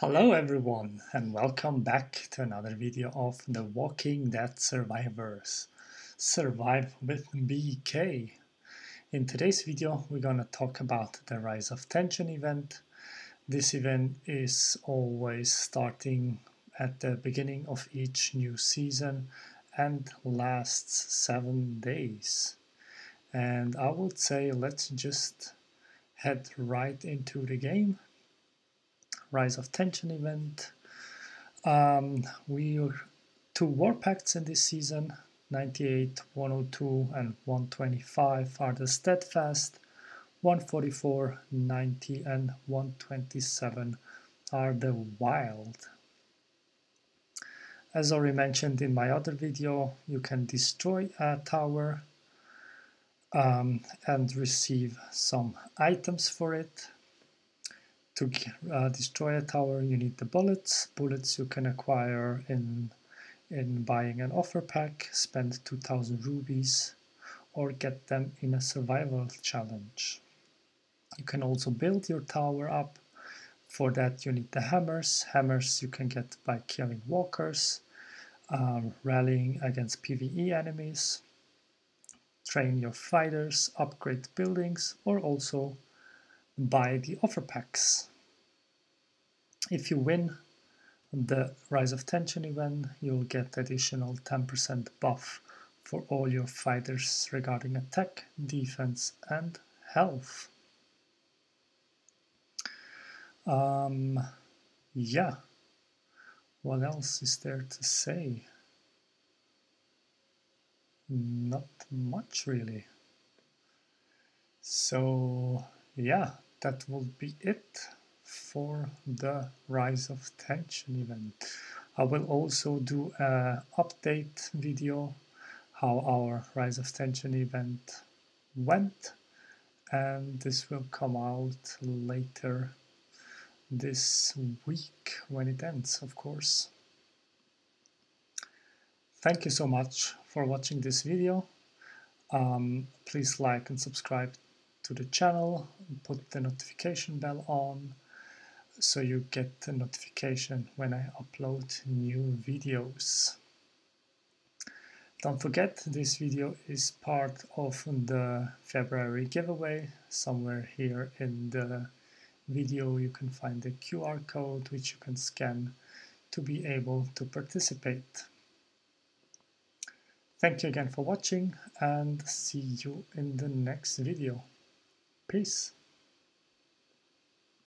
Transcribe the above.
Hello everyone and welcome back to another video of The Walking Dead Survivors Survive with Biikej. In today's video we're gonna talk about the Rise of Tension event. This event is always starting at the beginning of each new season and lasts seven days. And I would say let's just head right into the game Rise of Tension event. Um, we two war pacts in this season 98, 102, and 125 are the Steadfast, 144, 90, and 127 are the Wild. As already mentioned in my other video, you can destroy a tower um, and receive some items for it. To uh, destroy a tower, you need the bullets. Bullets you can acquire in, in buying an offer pack, spend 2000 rubies, or get them in a survival challenge. You can also build your tower up. For that you need the hammers. Hammers you can get by killing walkers, uh, rallying against PvE enemies, train your fighters, upgrade buildings, or also buy the offer packs. If you win the Rise of Tension event, you'll get additional 10% buff for all your fighters regarding attack, defense, and health. Um, yeah, what else is there to say? Not much really. So yeah, that will be it for the Rise of Tension event. I will also do an update video how our Rise of Tension event went and this will come out later this week when it ends of course. Thank you so much for watching this video. Um, please like and subscribe to the channel, put the notification bell on so you get the notification when I upload new videos. Don't forget this video is part of the February giveaway. Somewhere here in the video you can find the QR code which you can scan to be able to participate. Thank you again for watching and see you in the next video. Peace.